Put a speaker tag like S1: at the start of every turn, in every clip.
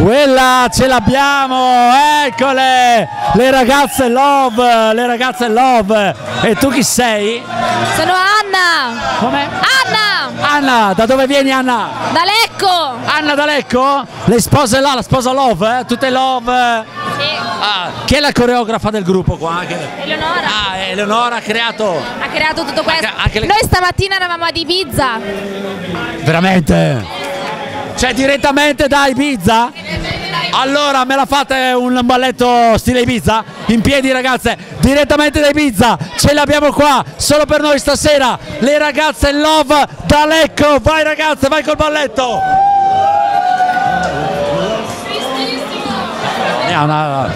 S1: Quella ce l'abbiamo, eccole! Le ragazze love, le ragazze love. E tu chi sei?
S2: Sono Anna!
S1: Come?
S2: Anna!
S1: Anna, da dove vieni Anna?
S2: Da Lecco!
S1: Anna da Lecco? Le spose là, la sposa love, eh? Tutte love.
S2: Sì.
S1: Ah, chi è la coreografa del gruppo qua? Che-
S2: Eleonora
S1: Ah, Eleonora ha creato
S2: ha creato tutto questo.
S1: Anche- anche le-
S2: Noi stamattina eravamo ad Ibiza.
S1: veramente. Cioè direttamente da Ibiza? Allora me la fate un balletto stile Ibiza? In piedi ragazze, direttamente da Ibiza, ce l'abbiamo qua, solo per noi stasera, le ragazze Love da Lecco, vai ragazze, vai col balletto! È una...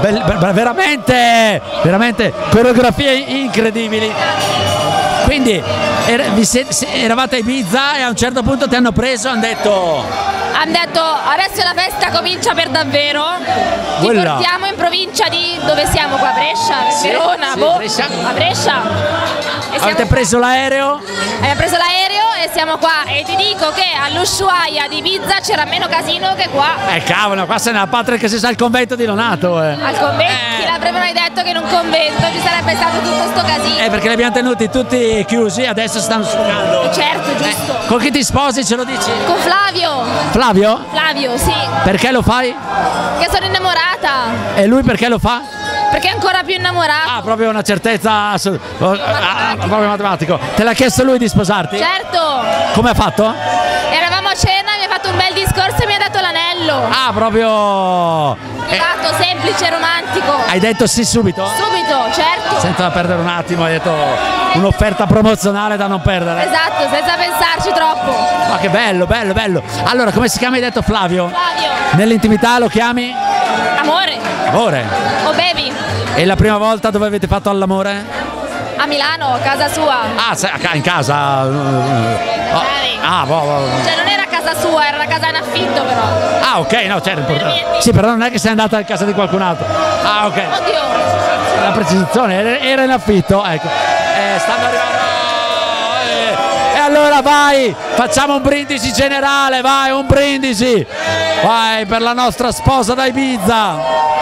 S1: bel- veramente, veramente coreografie incredibili. Quindi er- eravate a Ibiza e a un certo punto ti hanno preso e hanno detto
S2: Hanno detto adesso la festa comincia per davvero. Ti
S1: Quella.
S2: portiamo in provincia di dove siamo qua? Brescia?
S1: Sì,
S2: Verona?
S1: sì,
S2: boh.
S1: Brescia.
S2: A Brescia. E siamo
S1: avete preso l'aereo?
S2: Abbiamo preso l'aereo e siamo qua e ti dico che all'Ushuaia di Ibiza c'era meno casino che qua
S1: Eh cavolo, qua sei nella patria che si sa il convento di Donato eh.
S2: al convento.
S1: Eh.
S2: Chi l'avrebbe mai detto che in un convento ci sarebbe stato tutto sto casino?
S1: Eh, perché li abbiamo tenuti tutti chiusi, adesso stanno sfogando.
S2: Certo, giusto.
S1: Con chi ti sposi ce lo dici?
S2: Con Flavio.
S1: Flavio?
S2: Flavio, sì.
S1: Perché lo fai?
S2: Che sono innamorata.
S1: E lui perché lo fa?
S2: Perché è ancora più innamorata.
S1: Ah, proprio una certezza assolut- oh, ah, proprio matematico. Te l'ha chiesto lui di sposarti?
S2: Certo.
S1: Come ha fatto?
S2: Eravamo a cena, mi ha fatto un bel discorso e mi ha dato l'anello.
S1: Ah, proprio. eh,
S2: Privato, semplice, romantico.
S1: hai detto sì subito?
S2: Subito, certo.
S1: Senza perdere un attimo, hai detto un'offerta promozionale da non perdere.
S2: Esatto, senza pensarci troppo.
S1: Ma che bello, bello, bello. Allora, come si chiama? Hai detto Flavio?
S2: Flavio,
S1: Nell'intimità lo chiami?
S2: amore,
S1: Amore.
S2: o baby,
S1: E la prima volta dove avete fatto all'amore?
S2: a Milano, a casa sua.
S1: Ah, in casa. Oh, Ah, boh, boh.
S2: Cioè non era casa sua, era una casa in affitto però.
S1: Ah, ok, no, certo.
S2: Per
S1: importante. Sì, però non è che sei andata a casa di qualcun altro. Ah, ok.
S2: Oddio,
S1: La precisazione era- in affitto, ecco. Eh, stanno arrivando. eh, E allora vai, facciamo un brindisi generale, vai, un brindisi. Vai per la nostra sposa da Ibiza.